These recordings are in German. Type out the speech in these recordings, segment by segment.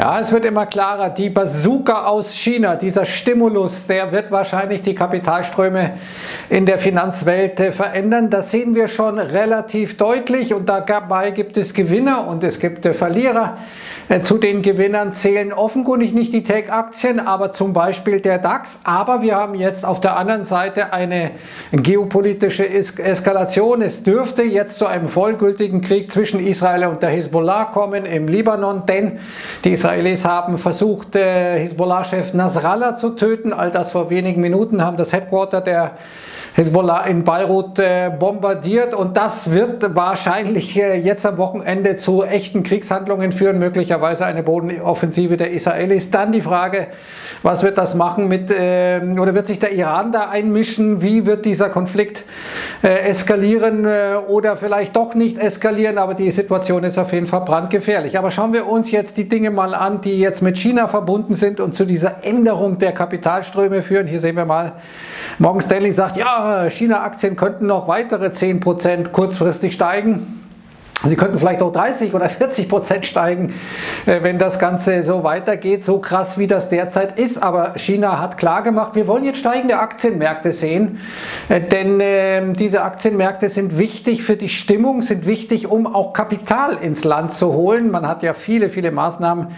Ja, es wird immer klarer, die Bazooka aus China, dieser Stimulus, der wird wahrscheinlich die Kapitalströme in der Finanzwelt äh, verändern. Das sehen wir schon relativ deutlich und dabei gibt es Gewinner und es gibt äh, Verlierer. Äh, zu den Gewinnern zählen offenkundig nicht die Tech-Aktien, aber zum Beispiel der DAX. Aber wir haben jetzt auf der anderen Seite eine geopolitische Eskalation. Es dürfte jetzt zu einem vollgültigen Krieg zwischen Israel und der Hisbollah kommen im Libanon, denn die Israelis haben versucht, äh, Hisbollah-Chef Nasrallah zu töten. All das vor wenigen Minuten haben das Headquarter der Hezbollah in Beirut äh, bombardiert und das wird wahrscheinlich äh, jetzt am Wochenende zu echten Kriegshandlungen führen, möglicherweise eine Bodenoffensive der Israelis. Dann die Frage, was wird das machen mit, äh, oder wird sich der Iran da einmischen? Wie wird dieser Konflikt äh, eskalieren oder vielleicht doch nicht eskalieren? Aber die Situation ist auf jeden Fall brandgefährlich. Aber schauen wir uns jetzt die Dinge mal an, die jetzt mit China verbunden sind und zu dieser Änderung der Kapitalströme führen. Hier sehen wir mal, Morgan Stanley sagt, ja, China-Aktien könnten noch weitere 10% kurzfristig steigen. Sie könnten vielleicht auch 30 oder 40 Prozent steigen, äh, wenn das Ganze so weitergeht, so krass wie das derzeit ist. Aber China hat klar gemacht, wir wollen jetzt steigende Aktienmärkte sehen, äh, denn ähm, diese Aktienmärkte sind wichtig für die Stimmung, sind wichtig, um auch Kapital ins Land zu holen. Man hat ja viele, viele Maßnahmen,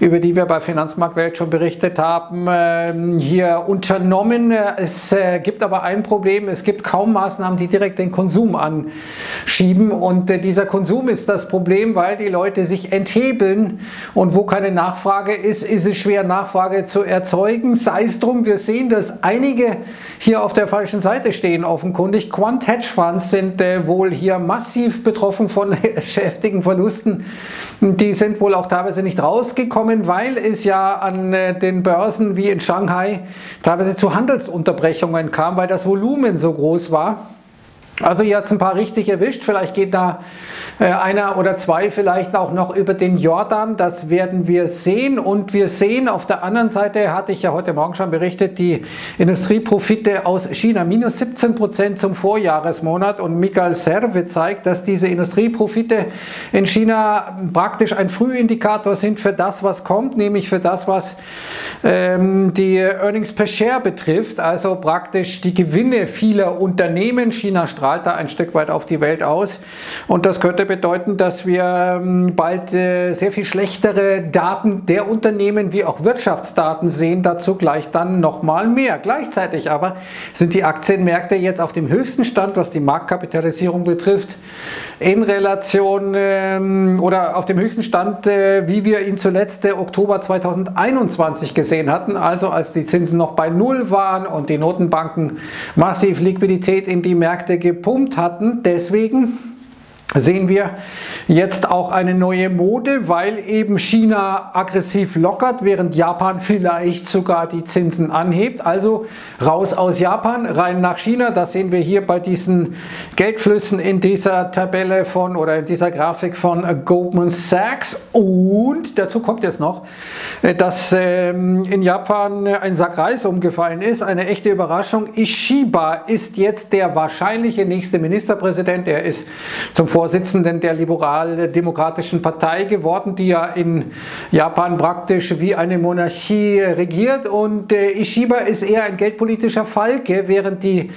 über die wir bei Finanzmarktwelt schon berichtet haben, ähm, hier unternommen. Es äh, gibt aber ein Problem, es gibt kaum Maßnahmen, die direkt den Konsum anschieben und dieser Konsum Konsum ist das Problem, weil die Leute sich enthebeln und wo keine Nachfrage ist, ist es schwer Nachfrage zu erzeugen. Sei es drum, wir sehen, dass einige hier auf der falschen Seite stehen offenkundig. Quant Hedge Funds sind äh, wohl hier massiv betroffen von heftigen Verlusten. Die sind wohl auch teilweise nicht rausgekommen, weil es ja an äh, den Börsen wie in Shanghai teilweise zu Handelsunterbrechungen kam, weil das Volumen so groß war. Also jetzt ein paar richtig erwischt. Vielleicht geht da äh, einer oder zwei vielleicht auch noch über den Jordan. Das werden wir sehen. Und wir sehen auf der anderen Seite, hatte ich ja heute Morgen schon berichtet, die Industrieprofite aus China. Minus 17 Prozent zum Vorjahresmonat. Und Michael Serve zeigt, dass diese Industrieprofite in China praktisch ein Frühindikator sind für das, was kommt, nämlich für das, was ähm, die Earnings per Share betrifft. Also praktisch die Gewinne vieler Unternehmen. China strahlt strahlt da ein Stück weit auf die Welt aus. Und das könnte bedeuten, dass wir ähm, bald äh, sehr viel schlechtere Daten der Unternehmen wie auch Wirtschaftsdaten sehen. Dazu gleich dann nochmal mehr. Gleichzeitig aber sind die Aktienmärkte jetzt auf dem höchsten Stand, was die Marktkapitalisierung betrifft, in Relation ähm, oder auf dem höchsten Stand, äh, wie wir ihn zuletzt äh, Oktober 2021 gesehen hatten, also als die Zinsen noch bei Null waren und die Notenbanken massiv Liquidität in die Märkte gepumpt hatten. Deswegen sehen wir jetzt auch eine neue Mode, weil eben China aggressiv lockert, während Japan vielleicht sogar die Zinsen anhebt. Also raus aus Japan, rein nach China. Das sehen wir hier bei diesen Geldflüssen in dieser Tabelle von oder in dieser Grafik von Goldman Sachs. Und dazu kommt jetzt noch, dass ähm, in Japan ein Sack Reis umgefallen ist. Eine echte Überraschung. Ishiba ist jetzt der wahrscheinliche nächste Ministerpräsident. Er ist zum Vorsitzenden der Liberal-Demokratischen Partei geworden, die ja in Japan praktisch wie eine Monarchie regiert. Und äh, Ishiba ist eher ein geldpolitischer Falke, während die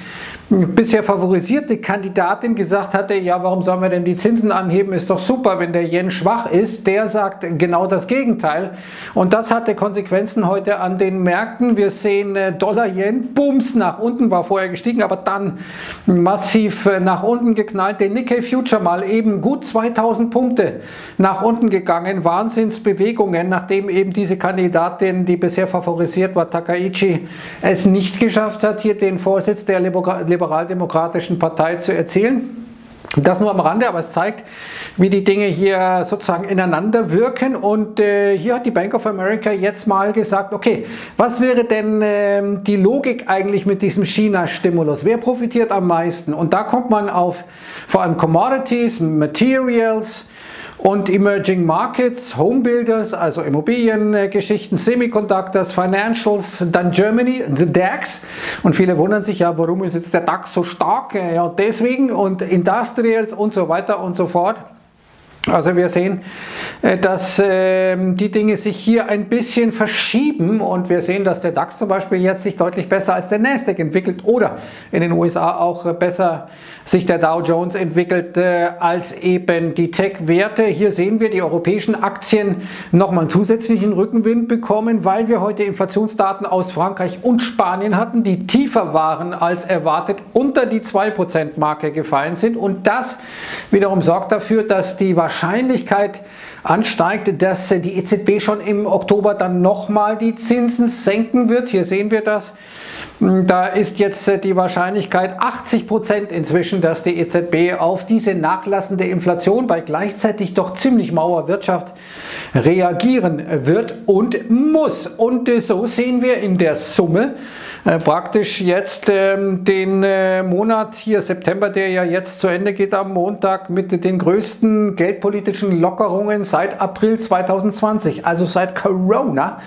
bisher favorisierte Kandidatin gesagt hatte, ja, warum sollen wir denn die Zinsen anheben? Ist doch super, wenn der Yen schwach ist. Der sagt genau das Gegenteil. Und das hatte Konsequenzen heute an den Märkten. Wir sehen äh, Dollar-Yen, Bums nach unten, war vorher gestiegen, aber dann massiv äh, nach unten geknallt. Der Nikkei Future mal eben gut 2000 Punkte nach unten gegangen. Wahnsinnsbewegungen, nachdem eben diese Kandidatin, die bisher favorisiert war, Takaichi, es nicht geschafft hat, hier den Vorsitz der Liberal liberaldemokratischen Partei zu erzielen. Das nur am Rande, aber es zeigt, wie die Dinge hier sozusagen ineinander wirken. Und äh, hier hat die Bank of America jetzt mal gesagt, okay, was wäre denn äh, die Logik eigentlich mit diesem China-Stimulus? Wer profitiert am meisten? Und da kommt man auf vor allem Commodities, Materials, und Emerging Markets, Homebuilders, also Immobiliengeschichten, Semiconductors, Financials, dann Germany, the DAX. Und viele wundern sich ja, warum ist jetzt der DAX so stark? Ja, deswegen und Industrials und so weiter und so fort. Also wir sehen, äh, dass ähm, die Dinge sich hier ein bisschen verschieben und wir sehen, dass der DAX zum Beispiel jetzt sich deutlich besser als der Nasdaq entwickelt oder in den USA auch besser sich der Dow Jones entwickelt äh, als eben die Tech-Werte. Hier sehen wir die europäischen Aktien nochmal einen zusätzlichen Rückenwind bekommen, weil wir heute Inflationsdaten aus Frankreich und Spanien hatten, die tiefer waren als erwartet, unter die 2%-Marke gefallen sind und das wiederum sorgt dafür, dass die Wahrscheinlichkeit ansteigt, dass die EZB schon im Oktober dann nochmal die Zinsen senken wird. Hier sehen wir das. Da ist jetzt äh, die Wahrscheinlichkeit 80 Prozent inzwischen, dass die EZB auf diese nachlassende Inflation bei gleichzeitig doch ziemlich mauer Wirtschaft reagieren wird und muss. Und äh, so sehen wir in der Summe äh, praktisch jetzt ähm, den Monat hier September, der ja jetzt zu Ende geht am Montag mit den größten geldpolitischen Lockerungen seit April 2020, also seit Corona.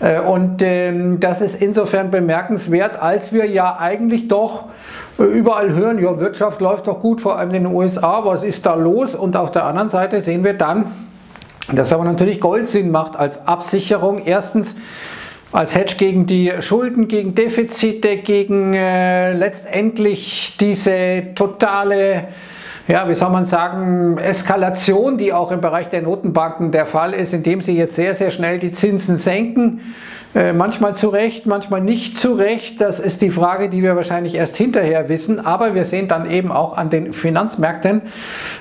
Äh, und ähm, das ist insofern bemerkenswert, als wir ja eigentlich doch äh, überall hören, ja, Wirtschaft läuft doch gut, vor allem in den USA, was ist da los? Und auf der anderen Seite sehen wir dann, dass aber natürlich Gold Sinn macht als Absicherung. Erstens, als Hedge gegen die Schulden, gegen Defizite, gegen äh, letztendlich diese totale ja, wie soll man sagen, Eskalation, die auch im Bereich der Notenbanken der Fall ist, indem sie jetzt sehr, sehr schnell die Zinsen senken. Äh, manchmal zu Recht, manchmal nicht zu Recht. Das ist die Frage, die wir wahrscheinlich erst hinterher wissen. Aber wir sehen dann eben auch an den Finanzmärkten,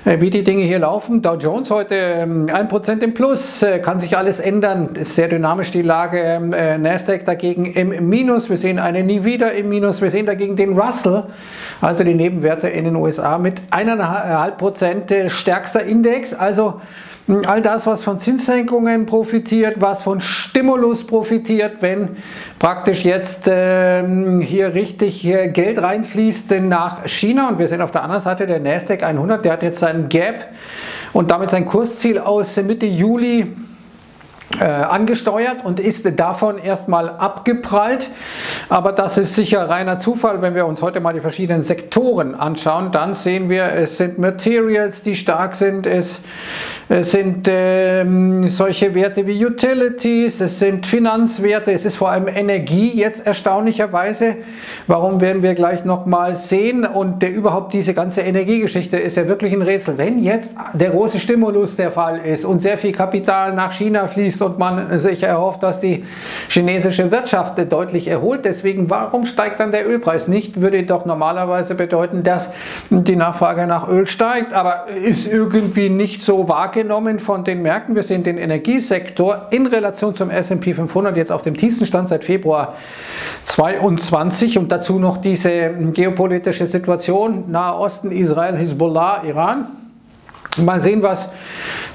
äh, wie die Dinge hier laufen. Dow Jones heute ähm, 1% im Plus, äh, kann sich alles ändern. Ist sehr dynamisch die Lage. Ähm, äh, Nasdaq dagegen im Minus. Wir sehen eine nie wieder im Minus. Wir sehen dagegen den Russell, also die Nebenwerte in den USA mit 1,5% äh, stärkster Index. Also all das, was von Zinssenkungen profitiert, was von Stimulus profitiert, wenn praktisch jetzt ähm, hier richtig äh, Geld reinfließt nach China und wir sehen auf der anderen Seite der Nasdaq 100, der hat jetzt seinen Gap und damit sein Kursziel aus Mitte Juli äh, angesteuert und ist davon erstmal abgeprallt. Aber das ist sicher reiner Zufall. Wenn wir uns heute mal die verschiedenen Sektoren anschauen, dann sehen wir, es sind Materials, die stark sind, es es sind ähm, solche Werte wie Utilities, es sind Finanzwerte, es ist vor allem Energie jetzt erstaunlicherweise. Warum werden wir gleich nochmal sehen? Und der, überhaupt diese ganze Energiegeschichte ist ja wirklich ein Rätsel. Wenn jetzt der große Stimulus der Fall ist und sehr viel Kapital nach China fließt und man sich erhofft, dass die chinesische Wirtschaft deutlich erholt, deswegen warum steigt dann der Ölpreis nicht? Würde doch normalerweise bedeuten, dass die Nachfrage nach Öl steigt, aber ist irgendwie nicht so wahr wahrgenommen von den Märkten. Wir sehen den Energiesektor in Relation zum S&P 500 jetzt auf dem tiefsten Stand seit Februar 22 und dazu noch diese geopolitische Situation Nahe Osten, Israel, Hisbollah, Iran. Mal sehen, was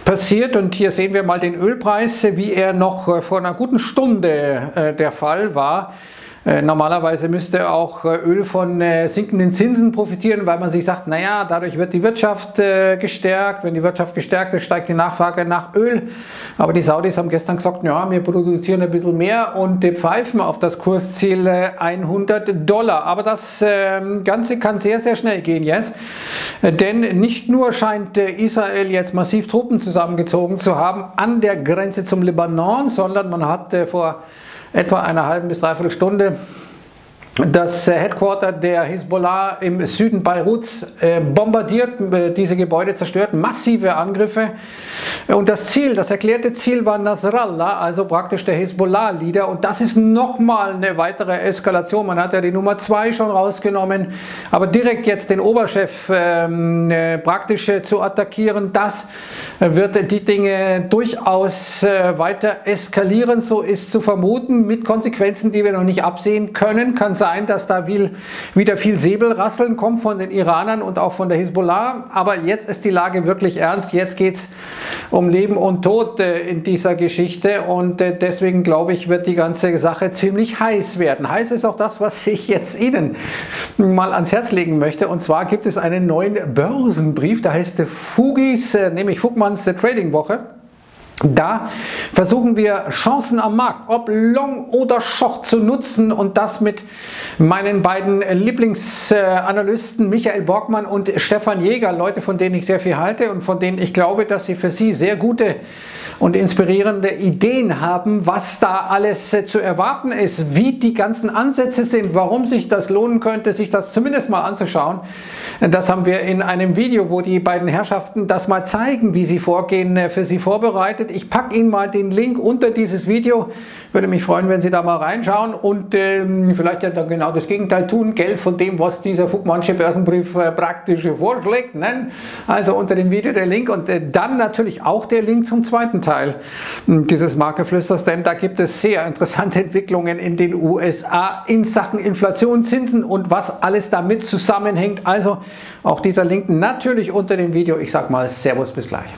passiert. Und hier sehen wir mal den Ölpreis, wie er noch vor einer guten Stunde äh, der Fall war. Äh, normalerweise müsste auch äh, Öl von äh, sinkenden Zinsen profitieren, weil man sich sagt, naja, dadurch wird die Wirtschaft gestärkt. Wenn die Wirtschaft gestärkt ist, steigt die Nachfrage nach Öl. Aber die Saudis haben gestern gesagt, ja, wir produzieren ein bisschen mehr und pfeifen auf das Kursziel 100 Dollar. Aber das ähm, Ganze kann sehr, sehr schnell gehen jetzt. Denn nicht nur scheint Israel jetzt massiv Truppen zusammengezogen zu haben an der Grenze zum Libanon, sondern man hat vor etwa einer halben bis dreiviertel Stunde das äh, Headquarter der Hisbollah im Süden Beiruts äh, bombardiert, äh, diese Gebäude zerstört, massive Angriffe. Und das Ziel, das erklärte Ziel war Nasrallah, also praktisch der Hisbollah-Leader. Und das ist nochmal eine weitere Eskalation. Man hat ja die Nummer 2 schon rausgenommen, aber direkt jetzt den Oberchef ähm, praktisch zu attackieren, das wird die Dinge durchaus weiter eskalieren. So ist zu vermuten, mit Konsequenzen, die wir noch nicht absehen können. Kann sein, dass da wieder viel Säbelrasseln kommt von den Iranern und auch von der Hisbollah. Aber jetzt ist die Lage wirklich ernst. Jetzt geht es um Leben und Tod äh, in dieser Geschichte. Und äh, deswegen glaube ich, wird die ganze Sache ziemlich heiß werden. Heiß ist auch das, was ich jetzt Ihnen mal ans Herz legen möchte. Und zwar gibt es einen neuen Börsenbrief, der heißt Fugis, äh, nämlich Fugmanns Trading Woche. Da versuchen wir Chancen am Markt, ob Long oder Short zu nutzen und das mit meinen beiden Lieblingsanalysten Michael Borgmann und Stefan Jäger, Leute, von denen ich sehr viel halte und von denen ich glaube, dass sie für Sie sehr gute und inspirierende Ideen haben, was da alles zu erwarten ist, wie die ganzen Ansätze sind, warum sich das lohnen könnte, sich das zumindest mal anzuschauen. Das haben wir in einem Video, wo die beiden Herrschaften das mal zeigen, wie sie vorgehen, für Sie vorbereitet. Ich packe Ihnen mal den Link unter dieses Video. Würde mich freuen, wenn Sie da mal reinschauen und ähm, vielleicht ja dann genau das Gegenteil tun, Geld von dem, was dieser Fugmannsche Börsenbrief äh, praktisch vorschlägt. Ne? Also unter dem Video der Link und äh, dann natürlich auch der Link zum zweiten Teil hm, dieses Markeflüsters, denn da gibt es sehr interessante Entwicklungen in den USA in Sachen Inflation, Zinsen und was alles damit zusammenhängt. Also auch dieser Link natürlich unter dem Video. Ich sage mal Servus, bis gleich.